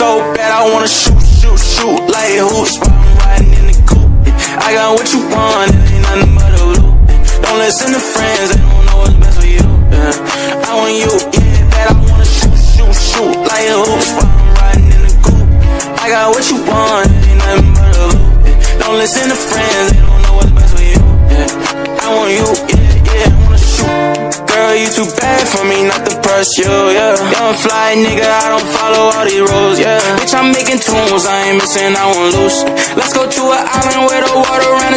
so bad, I wanna shoot, shoot, shoot like hoops while I'm riding in the coupe. I got what you want, it ain't nothing but a loop. Don't listen to friends, they don't know what's best for you. Yeah. I want you, yeah, bad, I wanna shoot, shoot, shoot like hoops while I'm riding in the coupe. I got what you want, it ain't nothing but a loop. Don't listen to friends, for me not to press you, yeah. Young fly nigga, I don't follow all these rules, yeah. Bitch, I'm making tunes, I ain't missing, I won't lose. Let's go to an island where the water around